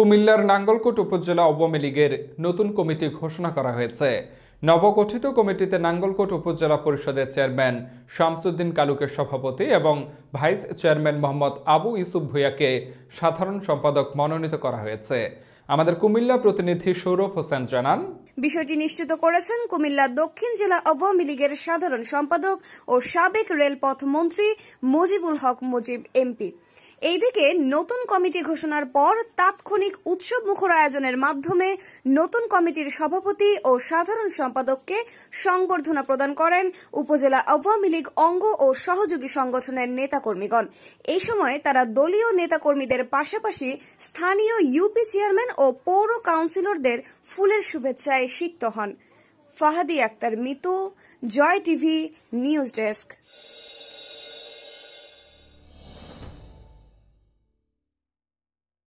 কুমিল্লার নাঙ্গলকোট উপজেলা আওয়ামী লীগের নতুন কমিটি ঘোষণা করা হয়েছে। নবগঠিত কমিটিতে নাঙ্গলকোট উপজেলা পরিষদের চেয়ারম্যান শামসুদ্দিন কালুকের সভাপতি এবং ভাইস চেয়ারম্যান মোহাম্মদ আবু ইউসুফ ভুইয়াকে সাধারণ সম্পাদক মনোনীত করা হয়েছে। আমাদের কুমিল্লা প্রতিনিধি সৌরভ হোসেন জানান, বিষয়টি নিশ্চিত করেছেন কুমিল্লা দক্ষিণ জেলা আওয়ামী লীগের সাধারণ সম্পাদক ও সাবেক রেলপথ মন্ত্রী মুজিবুল হক মুজিব এমপি। এইদিকে নতুন কমিটি ঘোষণার পর তাৎক্ষণিক উৎসব মুখর আয়োজনের মাধ্যমে নতুন কমিটির সভাপতি ও সাধারণ সম্পাদককে সংবর্ধনা প্রদান করেন উপজেলা আওয়ামী লীগ অঙ্গ ও সহযোগী সংগঠনের নেতাকর্মীগণ। এই সময় তারা দলীয় নেতাকর্মীদের পাশাপাশি স্থানীয় ইউপি চেয়ারম্যান ও পৌর কাউন্সিলরদের ফুলের শুভেচ্ছায় সিক্ত হন। Fahadi Akter Mitu, Joy TV, news desk.